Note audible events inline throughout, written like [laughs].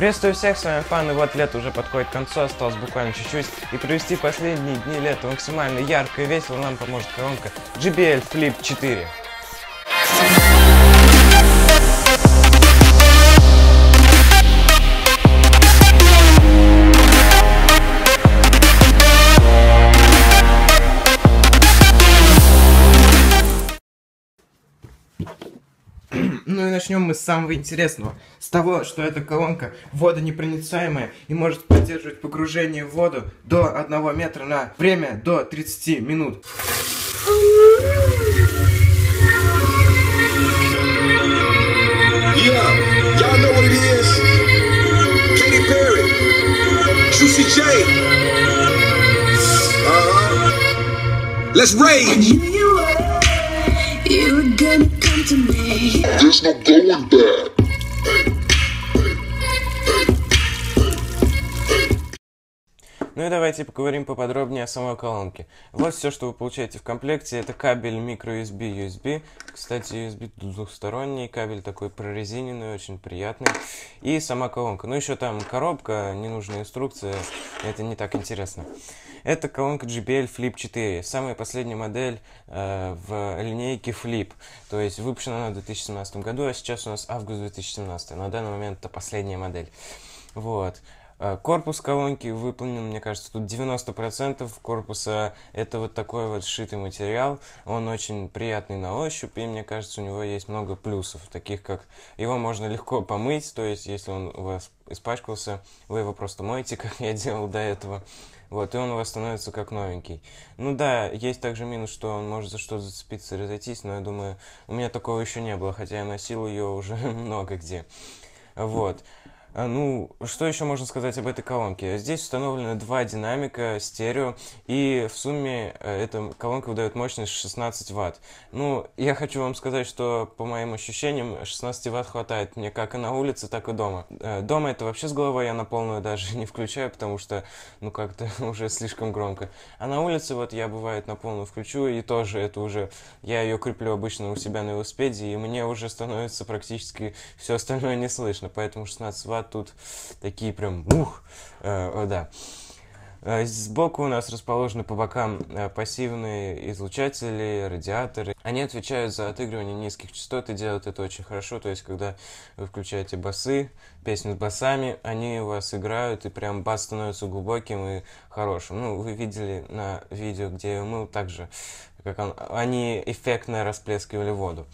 Приветствую всех, с вами Фан, и вот лето уже подходит к концу, осталось буквально чуть-чуть, и провести последние дни лета максимально ярко и весело нам поможет колонка JBL Flip 4. [clears throat] Ну и начнем мы с самого интересного. С того, что эта колонка водонепроницаемая и может поддерживать погружение в воду до 1 метра на время до 30 минут. Let's rage. knew you were, you were There's no going back. Ну и давайте поговорим поподробнее о самой колонке. Вот все, что вы получаете в комплекте. Это кабель microUSB USB. Кстати, USB двухсторонний кабель, такой прорезиненный, очень приятный. И сама колонка. Ну еще там коробка, ненужная инструкция. Это не так интересно. Это колонка JBL Flip 4. Самая последняя модель э, в линейке Flip. То есть выпущена она в 2017 году, а сейчас у нас август 2017. На данный момент это последняя модель. Вот. Э, Корпус колонки выполнен, мне кажется, тут 90% корпуса это вот такой вот сшитый материал. Он очень приятный на ощупь, и мне кажется, у него есть много плюсов, таких как его можно легко помыть, то есть если он у вас испачкался, вы его просто моете, [laughs] как я делал до этого. Вот, и он у вас становится как новенький. Ну да, есть также минус, что он может за что-то зацепиться разойтись, но я думаю, у меня такого еще не было, хотя я носил ее уже [laughs] много где. Вот. А, Ну, что еще можно сказать об этой колонке? Здесь установлены два динамика стерео, и в сумме э, эта колонка выдает мощность 16 Вт. Ну, я хочу вам сказать, что по моим ощущениям 16 Вт хватает мне как и на улице, так и дома. Э, Дома это вообще с головой я на полную даже [laughs] не включаю, потому что, ну, как-то [laughs] уже слишком громко. А на улице вот я бывает на полную включу, и тоже это уже, я ее креплю обычно у себя на велосипеде, и мне уже становится практически все остальное не слышно, поэтому 16 Вт тут такие прям ух, э, да. Э, Сбоку у нас расположены по бокам э, пассивные излучатели, радиаторы. Они отвечают за отыгрывание низких частот и делают это очень хорошо. То есть, когда вы включаете басы, песню с басами, они у вас играют, и прям бас становится глубоким и хорошим. Ну, вы видели на видео, где я мыл, также, как он, они эффектно расплескивали воду.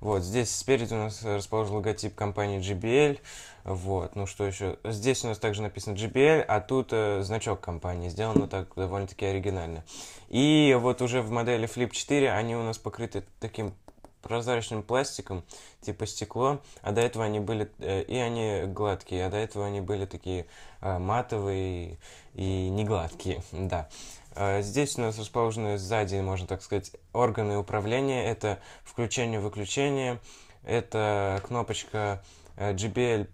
Вот, здесь спереди у нас расположен логотип компании JBL. Вот, ну что еще? Здесь у нас также написано JBL, а тут э, значок компании. Сделано так довольно-таки оригинально. И вот уже в модели Flip 4 они у нас покрыты таким прозрачным пластиком, типа стекло, а до этого они были, э, и они гладкие, а до этого они были такие э, матовые и не гладкие, [laughs] да. Э, Здесь у нас расположены сзади, можно так сказать, органы управления. Это включение-выключение, это кнопочка э, JBL+,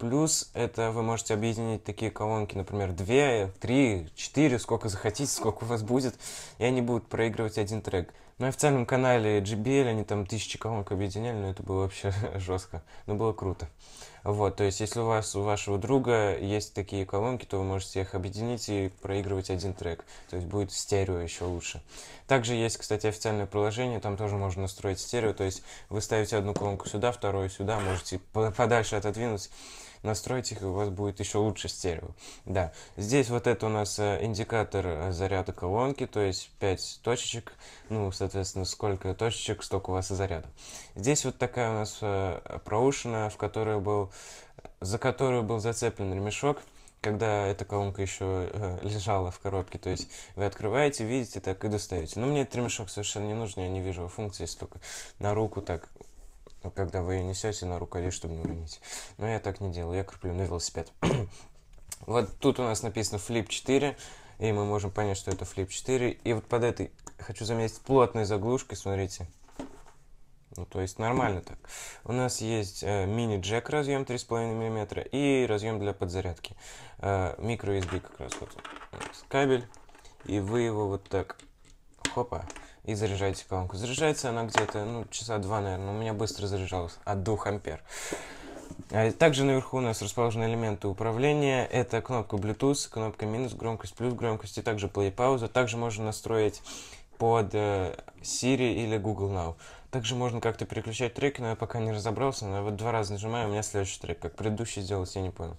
это вы можете объединить такие колонки, например, 2, 3, 4, сколько захотите, сколько у вас будет, и они будут проигрывать один трек. На официальном канале JBL они там тысячи колонок объединяли, но это было вообще [laughs] жестко, но было круто. Вот, то есть, если у вас, у вашего друга есть такие колонки, то вы можете их объединить и проигрывать один трек. То есть, будет стерео еще лучше. Также есть, кстати, официальное приложение, там тоже можно настроить стерео. То есть, вы ставите одну колонку сюда, вторую сюда, можете по- подальше отодвинуть, настроить их, и у вас будет еще лучше стерео. Да, здесь вот это у нас э, индикатор э, заряда колонки, то есть 5 точечек, ну, соответственно, сколько точечек, столько у вас и заряда. Здесь вот такая у нас э, проушина, в которой был, за которую был зацеплен ремешок, когда эта колонка еще лежала в коробке. То есть вы открываете, видите, так и достаете. Но мне этот ремешок совершенно не нужен, я не вижу его функции, если только на руку так, когда вы ее несете на рукаве, чтобы не уронить. Но я так не делаю, я креплю на велосипед. [clears throat] Вот тут у нас написано Flip 4, и мы можем понять, что это Flip 4. И вот под этой, хочу заметить, плотной заглушкой, смотрите. Ну, то есть нормально так. У нас есть э, мини-джек разъем 3,5 мм и разъем для подзарядки. Э, Микро-USB как раз вот кабель. И вы его вот так, хопа, и заряжаете колонку. Заряжается она где-то, ну, часа два, наверное. У меня быстро заряжалась, от 2 ампер. А Также наверху у нас расположены элементы управления. Это кнопка Bluetooth, кнопка минус громкость, плюс громкость и также play пауза. Также можно настроить под э, Siri или Google Now. Также можно как-то переключать треки, но я пока не разобрался. Но я вот два раза нажимаю, у меня следующий трек. Как предыдущий сделать, я не понял.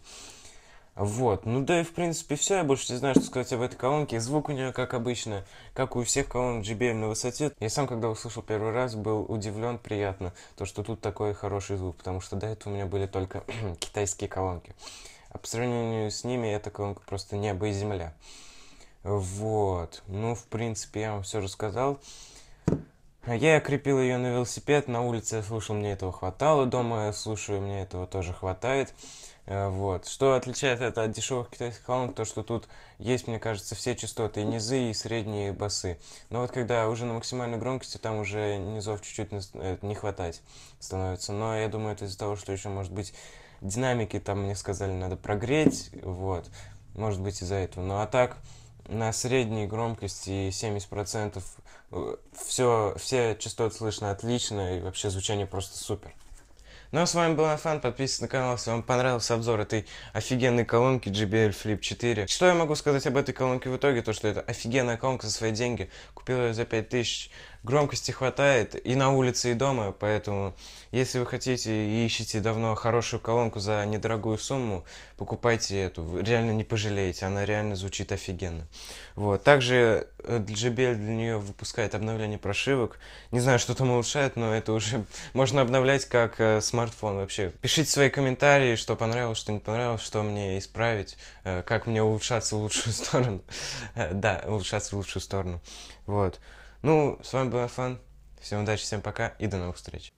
Вот, ну да и в принципе все, я больше не знаю, что сказать об этой колонке. Звук у нее, как обычно, как у всех колонок JBL на высоте. Я сам, когда услышал первый раз, был удивлен приятно, то, что тут такой хороший звук, потому что до этого у меня были только [clears throat] китайские колонки. А по сравнению с ними эта колонка просто небо и земля. Вот, ну в принципе я вам все рассказал. Я крепил ее на велосипед, на улице я слушал, мне этого хватало, дома я слушаю, мне этого тоже хватает. Э, Вот. Что отличает это от дешевых китайских колонок, то что тут есть, мне кажется, все частоты, и низы, и средние басы. Но вот когда уже на максимальной громкости, там уже низов чуть-чуть э, не хватать становится. Но я думаю, это из-за того, что еще, может быть, динамики там мне сказали, надо прогреть, вот. Может быть, из-за этого. Ну а так, на средней громкости 70% все, все частоты слышно отлично, и вообще звучание просто супер. Ну а с вами был Нафан, подписывайтесь на канал, если вам понравился обзор этой офигенной колонки JBL Flip 4. Что я могу сказать об этой колонке в итоге? То, что это офигенная колонка за свои деньги. Купил ее за 5000, громкости хватает и на улице, и дома, поэтому если вы хотите и ищете давно хорошую колонку за недорогую сумму, покупайте эту, вы реально не пожалеете, она реально звучит офигенно. Вот. Также э, JBL для нее выпускает обновление прошивок. Не знаю, что там улучшает, но это уже [laughs] можно обновлять как э, смартфон вообще. Пишите свои комментарии, что понравилось, что не понравилось, что мне исправить, э, как мне улучшаться в лучшую [laughs] сторону. Э, Да, улучшаться в лучшую сторону. Вот. Ну, с вами был Афан. Всем удачи, всем пока и до новых встреч.